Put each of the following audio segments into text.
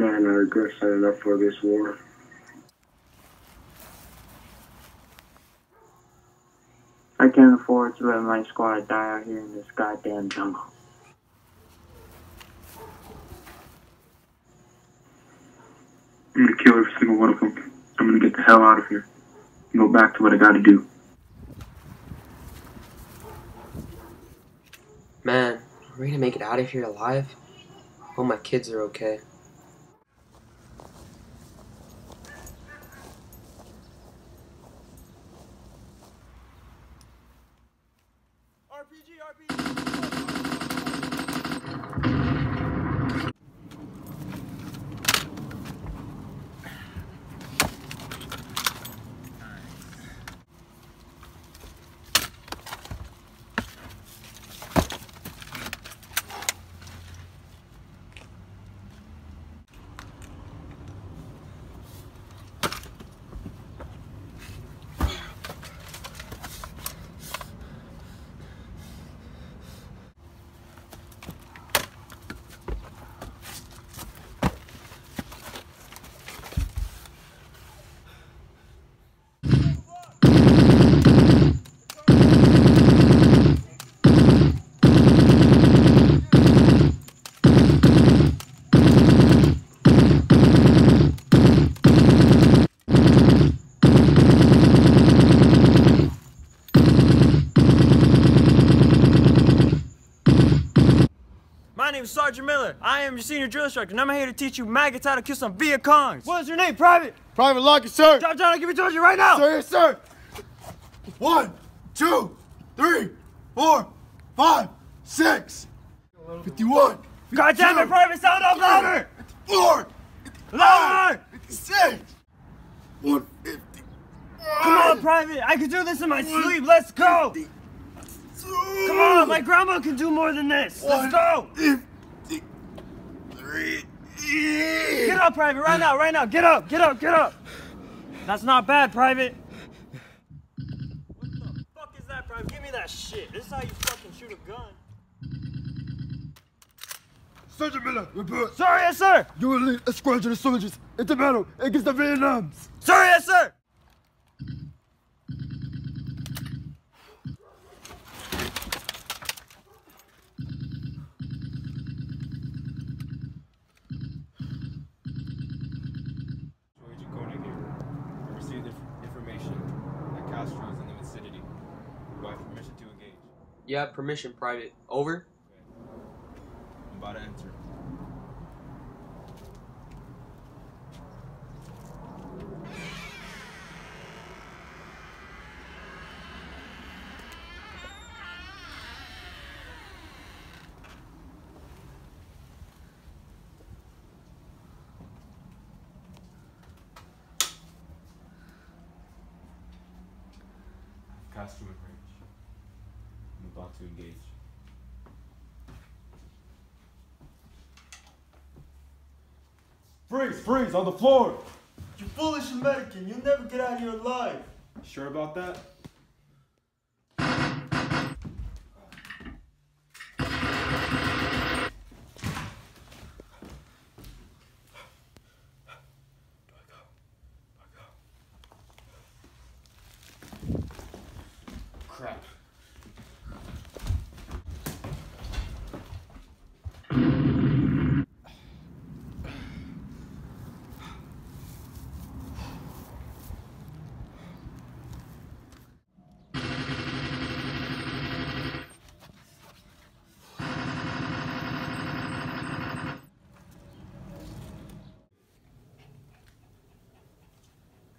Man, I regret signing up for this war. I can't afford to let my squad die out here in this goddamn jungle. I'm gonna kill every single one of them. I'm gonna get the hell out of here. And go back to what I gotta do. Man, are we gonna make it out of here alive? Hope my kids are okay. My name is Sergeant Miller. I am your senior drill instructor, and I'm here to teach you maggots how to kill some Viet Congs. What is your name, Private? Private Lockett, sir. Drop down, I'll give it to you right now. Sir, yes, sir. One, two, three, four, five, six, 51, God damn it, Private, sound up louder. 54, Louder. 56, 150. Come on, Private. I can do this in my sleep. Let's go. Come on, my grandma can do more than this. Let's go. Get up, Private, right now, right now. Get up, get up, get up. That's not bad, Private. What the fuck is that, Private? Give me that shit. This is how you fucking shoot a gun. Sergeant Miller, report. Sorry, yes, sir. You will lead a squadron of soldiers into battle against the Vietnams. Sorry, yes, sir. Agent Koenig here. We received inf- information that Castro is in the vicinity. Do I have permission to have permission, Private. Over. I'm about to enter. Castro in range. I'm about to engage. Freeze, freeze, on the floor. You foolish American. You'll never get out of here alive. Sure about that? Crap.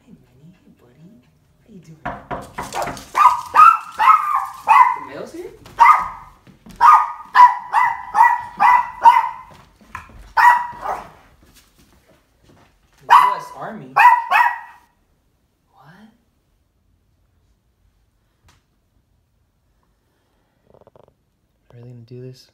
Hey, Manny. Hey, buddy. How you doing? The mail's here? The U.S. Army. What? Really gonna do this?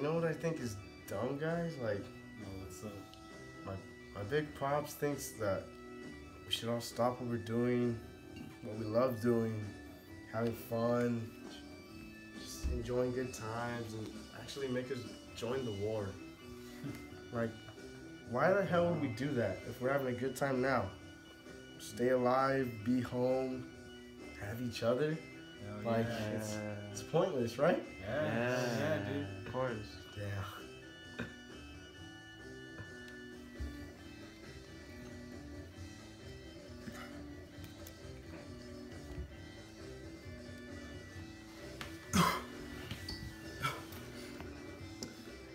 You know what I think is dumb, guys? Like, No, what's up? my big pops thinks that we should all stop what we're doing, what we love doing, having fun, just enjoying good times, and actually make us join the war. like, why the hell would we do that if we're having a good time now? Stay alive, be home, have each other. Hell Like, yeah. it's, it's pointless, right? Yeah, yeah, dude. Of course. Yeah.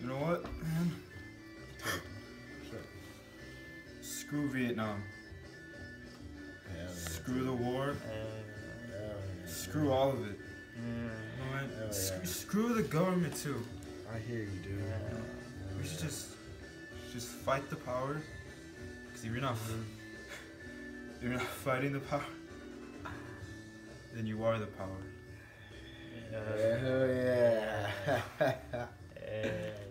You know what, man? Screw Vietnam. Screw the war. Screw all of it. You know what? Sc- yeah. Screw the government too. I hear you, dude. We should just just fight the power. Cause if you're not mm-hmm. if you're not fighting the power, then you are the power. Hell yeah.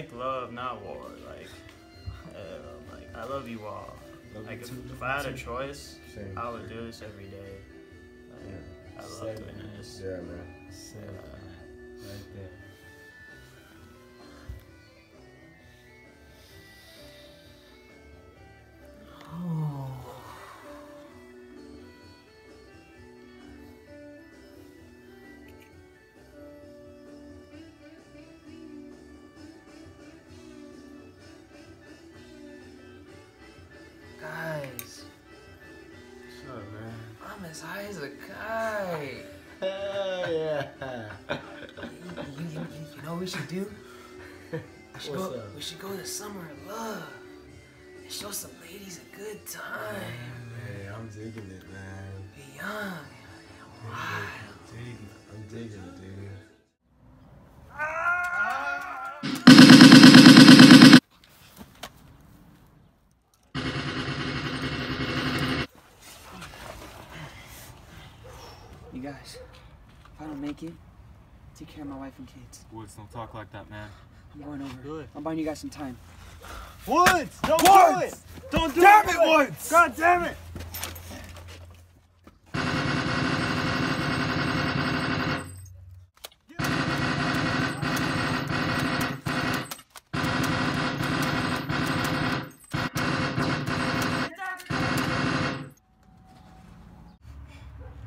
Make love, not war. Like, uh, like I love you all. Love Like, if, if I had a choice, Same. I would do this every day. Like, I love Same. doing this. Yeah, man. Uh, Right there. I'm high as a. Hell yeah. You, you, you, you know what we should do? We should, What's go, up? we should go to Summer of Love and show some ladies a good time. Hey, I'm digging it, man. Be young wild. I'm digging it, dude. You guys, if I don't make it, take care of my wife and kids. Woods, don't talk like that, man. I'm going over. Good. I'm buying you guys some time. Woods! Don't do it! Don't do Damn it! it, Woods! God damn it!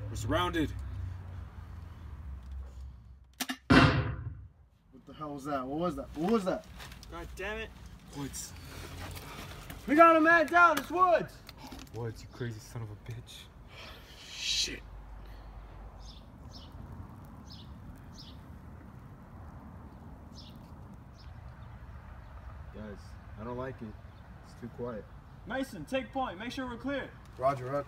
We're surrounded. What the hell was that? What was that? What was that? God damn it! Woods. We got a man down. It's Woods. Woods, you crazy son of a bitch. Shit. Guys, I don't like it. It's too quiet. Mason, take point. Make sure we're clear. Roger, Roger.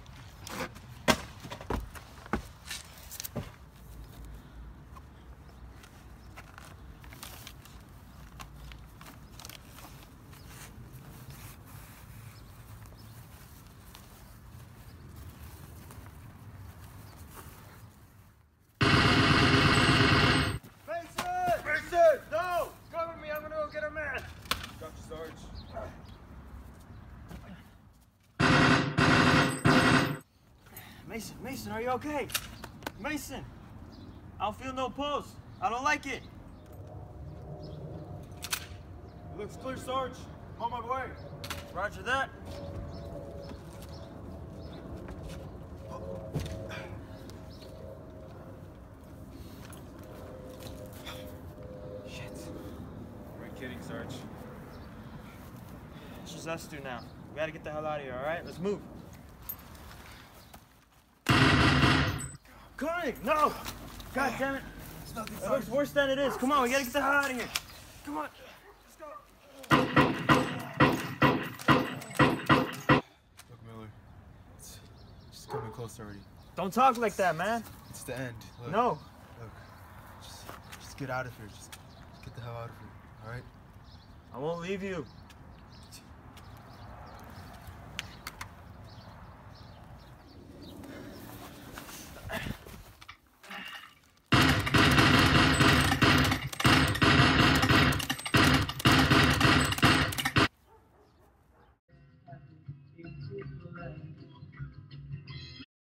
Mason! Mason! No! Cover me. I'm gonna go get a man. Got you, Mason, Mason, are you okay? Mason! I don't feel no pulse. I don't like it. It looks clear, Sarge. On my way. Roger that. Shit. Am I kidding, Sarge? Just us two now. We gotta get the hell out of here, alright? Let's move. Koenig, no! God damn it. It looks worse than it is. Come on, we gotta get the hell out of here. Come on. Look, Miller. It's coming close already. Don't talk like that, man. It's the end. Look, No. Look. Just, just get out of here. Just get the hell out of here. All right? I won't leave you.